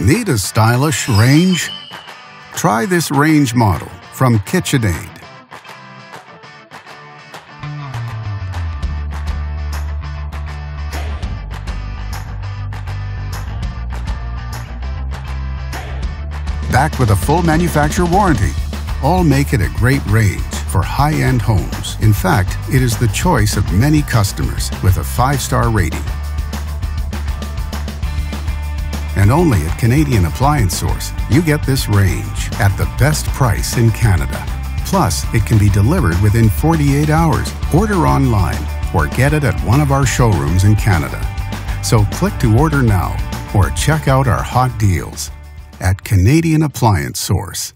Need a stylish range? Try this range model from KitchenAid. Backed with a full manufacturer warranty, all make it a great range for high-end homes. In fact, it is the choice of many customers with a five-star rating. And only at Canadian Appliance Source, you get this range at the best price in Canada. Plus, it can be delivered within 48 hours. Order online or get it at one of our showrooms in Canada. So click to order now or check out our hot deals at Canadian Appliance Source.